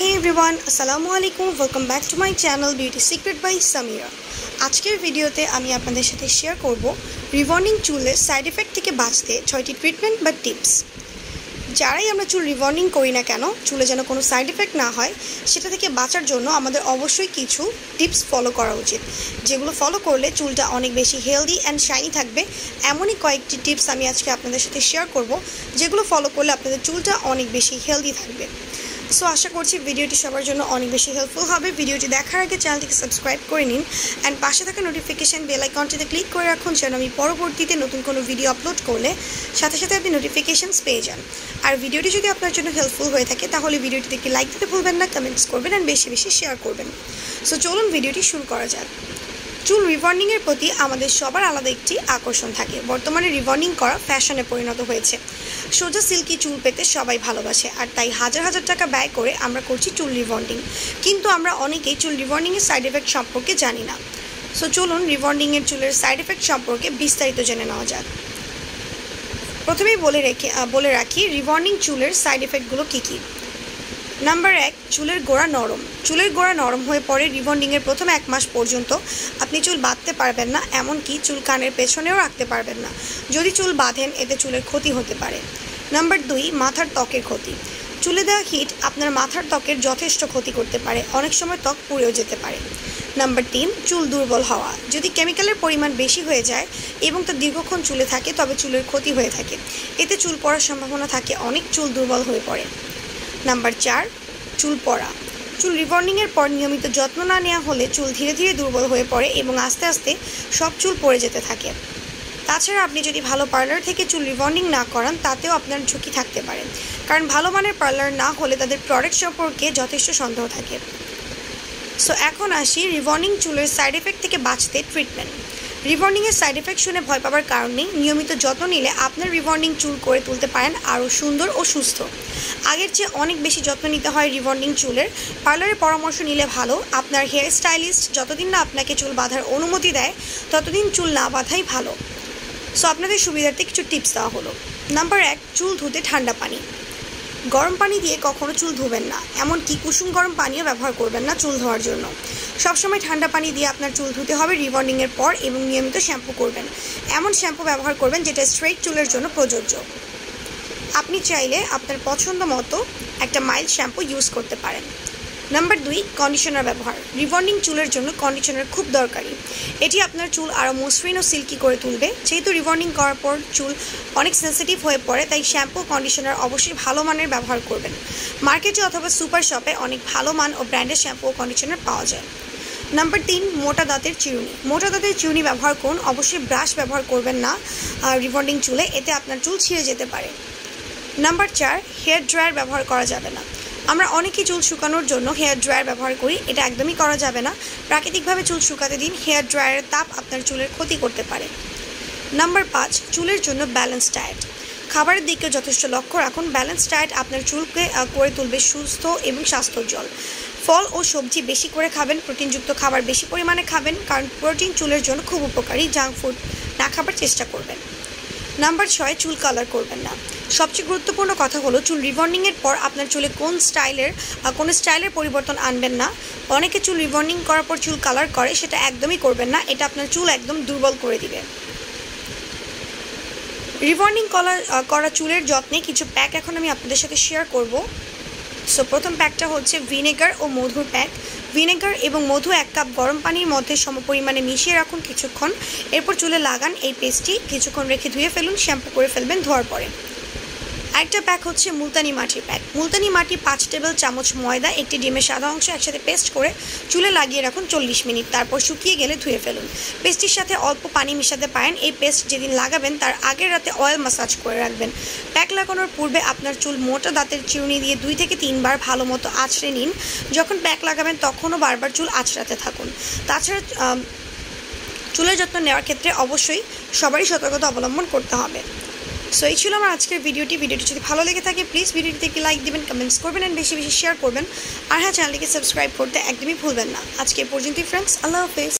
হে everyone আসসালামু আলাইকুম welcome back to my channel beauty secret by Samira আজকের ভিডিওতে আমি আপনাদের সাথে শেয়ার করব রিবর্নিং চুলের সাইড এফেক্ট থেকে বাঁচতে ছয়টি ট্রিটমেন্ট বা টিপস যারাই আমরা চুল রিবর্নিং করি না কেন, চুলে যেন কোনো সাইড এফেক্ট না হয়, সেটা থেকে বাঁচার জন্য আমাদের অবশ্যই কিছু টিপস ফলো করা উচিত। যেগুলো ফলো করলে চুলটা অনেক বেশি হেলদি অ্যান্ড শাইনি থাকবে। এমনই কয়েকটি টিপস আমি আজকে আপনাদের সাথে শেয়ার করব, যেগুলো ফলো করলে আপনাদের চুলটা অনেক বেশি হেলদি থাকবে। সো আশা করছি ভিডিওটি সবার জন্য অনেক বেশি হেল্পফুল হবে। ভিডিওটি দেখার আগে চ্যানেলটিকে সাবস্ক্রাইব করে নিন। অ্যান্ড পাশে থাকা নোটিফিকেশান বেল আইকনটিতে ক্লিক করে রাখুন যেন আমি পরবর্তীতে নতুন কোনো ভিডিও আপলোড করলে সাথে সাথে আপনি নোটিফিকেশানস পেয়ে যান। আর ভিডিওটি যদি আপনার জন্য হেল্পফুল হয়ে থাকে, তাহলে ভিডিওটিতে একটি লাইক দিতে ভুলবেন না কমেন্টস করবেন অ্যান্ড বেশি বেশি শেয়ার করবেন। সো চলুন ভিডিওটি শুরু করা যাক। চুল রিবর্নিংয়ের প্রতি আমাদের সবার আলাদা একটি আকর্ষণ থাকে। বর্তমানে রিবর্নিং করা ফ্যাশনে পরিণত হয়েছে। সোজা সিল্কি চুল পেতে সবাই ভালোবাসে, আর তাই হাজার হাজার টাকা ব্যয় করে আমরা করছি চুল রিবন্ডিং কিন্তু আমরা অনেকেই চুল রিবন্ডিংয়ের সাইড এফেক্ট সম্পর্কে জানি না। সো চলুন রিবন্ডিংয়ের চুলের সাইড এফেক্ট সম্পর্কে বিস্তারিত জেনে নেওয়া যাক। প্রথমেই বলে রেখে বলে রাখি, রিবর্নিং চুলের সাইড এফেক্টগুলো কী কী? নাম্বার এক, চুলের গোড়া নরম। চুলের গোড়া নরম হয়ে পড়ে রিবন্ডিংয়ের প্রথম এক মাস পর্যন্ত। আপনি চুল বাঁধতে পারবেন না, এমনকি চুল কানের পেছনেও রাখতে পারবেন না। যদি চুল বাঁধেন, এতে চুলের ক্ষতি হতে পারে। নাম্বার দুই, মাথার ত্বকের ক্ষতি। চুলে দেওয়া হিট আপনার মাথার ত্বকের যথেষ্ট ক্ষতি করতে পারে, অনেক সময় ত্বক পুড়েও যেতে পারে। নাম্বার তিন, চুল দুর্বল হওয়া। যদি কেমিক্যালের পরিমাণ বেশি হয়ে যায় এবং তা দীর্ঘক্ষণ চুলে থাকে, তবে চুলের ক্ষতি হয়ে থাকে। এতে চুল পড়ার সম্ভাবনা থাকে, অনেক চুল দুর্বল হয়ে পড়ে। নাম্বার চার, চুল পড়া। চুল রিবর্নিংয়ের পর নিয়মিত যত্ন না নেওয়া হলে চুল ধীরে ধীরে দুর্বল হয়ে পড়ে এবং আস্তে আস্তে সব চুল পড়ে যেতে থাকে। তাছাড়া আপনি যদি ভালো পার্লার থেকে চুল রিবন্ডিং না করান, তাতেও আপনার ঝুঁকি থাকতে পারে। কারণ ভালো মানের পার্লার না হলে তাদের প্রোডাক্ট সম্পর্কে যথেষ্ট সন্দেহ থাকে। সো এখন আসি রিবর্নিং চুলের সাইড এফেক্ট থেকে বাঁচতে ট্রিটমেন্ট রিবর্নিংয়ের সাইড এফেক্ট শুনে ভয় পাওয়ার কারণ নেই। নিয়মিত যত্ন নিলে আপনার রিবর্নিং চুল করে তুলতে পারেন আরও সুন্দর ও সুস্থ। আগের চেয়ে অনেক বেশি যত্ন নিতে হয় রিবর্নিং চুলের। পার্লারের পরামর্শ নিলে ভালো। আপনার হেয়ার স্টাইলিস্ট যতদিন না আপনাকে চুল বাঁধার অনুমতি দেয়, ততদিন চুল না বাঁধাই ভালো। সো আপনাদের সুবিধার্থে কিছু টিপস দেওয়া হলো। নাম্বার এক, চুল ধুতে ঠান্ডা পানি। গরম পানি দিয়ে কখনো চুল ধুবেন না, এমনকি কুসুম গরম পানিও ব্যবহার করবেন না চুল ধোয়ার জন্য। সবসময় ঠান্ডা পানি দিয়ে আপনার চুল ধুতে হবে রিবন্ডিংয়ের পর এবং নিয়মিত শ্যাম্পু করবেন। এমন শ্যাম্পু ব্যবহার করবেন যেটা স্ট্রেট চুলের জন্য প্রযোজ্য। আপনি চাইলে আপনার পছন্দ মতো একটা মাইল্ড শ্যাম্পু ইউজ করতে পারেন। নাম্বার দুই কন্ডিশনার ব্যবহার। রিবন্ডিং চুলের জন্য কন্ডিশনার খুব দরকারি। এটি আপনার চুল আরও মসৃণ ও সিল্কি করে তুলবে। যেহেতু রিবন্ডিং করার পর চুল অনেক সেন্সিটিভ হয়ে পড়ে, তাই শ্যাম্পু কন্ডিশনার অবশ্যই ভালো মানের ব্যবহার করবেন। মার্কেটে অথবা সুপার শপে অনেক ভালো মান ও ব্র্যান্ডের শ্যাম্পু ও কন্ডিশনার পাওয়া যায়। নাম্বার তিন, মোটা দাঁতের চিরুনি। মোটা দাঁতের চিরুনি ব্যবহার করুন। অবশ্যই ব্রাশ ব্যবহার করবেন না। রিবন্ডিং চুলে, এতে আপনার চুল ছিঁড়ে যেতে পারে। নাম্বার চার হেয়ার ড্রায়ার ব্যবহার করা যাবে না। আমরা অনেকেই চুল শুকানোর জন্য হেয়ার ড্রায়ার ব্যবহার করি, এটা একদমই করা যাবে না। প্রাকৃতিকভাবে চুল শুকাতে দিন, হেয়ার ড্রায়ারের তাপ আপনার চুলের ক্ষতি করতে পারে। নাম্বার পাঁচ, চুলের জন্য ব্যালেন্স ডায়েট। খাবারের দিকে যথেষ্ট লক্ষ্য রাখুন ব্যালেন্স ডায়েট আপনার চুলকে করে তুলবে সুস্থ এবং স্বাস্থ্যোজ্জ্বল ফল ও সবজি বেশি করে খাবেন, প্রোটিনযুক্ত খাবার বেশি পরিমাণে খাবেন, কারণ প্রোটিন চুলের জন্য খুব উপকারী, জাঙ্ক ফুড না খাবার চেষ্টা করবেন। নাম্বার ছয়, চুল কালার করবেন না। সবচেয়ে গুরুত্বপূর্ণ কথা হলো, চুল রিবর্নিংয়ের পর আপনার চুলে কোন স্টাইলের কোন স্টাইলের পরিবর্তন আনবেন না। অনেকে চুল রিবর্নিং করার পর চুল কালার করে, সেটা একদমই করবেন না, এটা আপনার চুল একদম দুর্বল করে দিবে। রিবর্নিং করা করা চুলের যত্নে কিছু প্যাক এখন আমি আপনাদের সাথে শেয়ার করব। সো প্রথম প্যাকটা হচ্ছে ভিনেগার ও মধুর প্যাক ভিনেগার এবং মধু এক কাপ গরম পানির মধ্যে সমপরিমাণে মিশিয়ে রাখুন কিছুক্ষণ। এরপর চুলে লাগান এই পেস্টটি কিছুক্ষণ রেখে ধুয়ে ফেলুন শ্যাম্পু করে ফেলবেন ধোয়ার পরে। আরেকটা প্যাক হচ্ছে মুলতানি মাটির প্যাক মুলতানি মাটি পাঁচ টেবিল চামচ ময়দা, একটি ডিমের সাদা অংশ একসাথে পেস্ট করে চুলে লাগিয়ে রাখুন চল্লিশ মিনিট, তারপর শুকিয়ে গেলে ধুয়ে ফেলুন। পেস্টটির সাথে অল্প পানি মিশাতে পারেন, এই পেস্ট যেদিন লাগাবেন তার আগের রাতে অয়েল মাসাজ করে রাখবেন। প্যাক লাগানোর পূর্বে আপনার চুল মোটা দাঁতের চিরুনি দিয়ে দুই থেকে তিনবার ভালো মতো আছড়ে নিন। যখন প্যাক লাগাবেন তখনও বারবার চুল আছড়াতে থাকুন। তাছাড়া চুলের যত্ন নেওয়ার ক্ষেত্রে অবশ্যই সবারই সতর্কতা অবলম্বন করতে হবে। সো এই ছিল আমার আজকের ভিডিওটি। ভিডিওটি যদি ভালো লেগে থাকে প্লিজ ভিডিওটিতে একটি লাইক দেবেন কমেন্টস করবেন অ্যান্ড বেশি বেশি শেয়ার করবেন। আর হ্যাঁ চ্যানেলটিকে সাবস্ক্রাইব করতে একদমই ভুলবেন না। আজকে পর্যন্তই ফ্রেন্ডস আল্লাহ হাফেজ।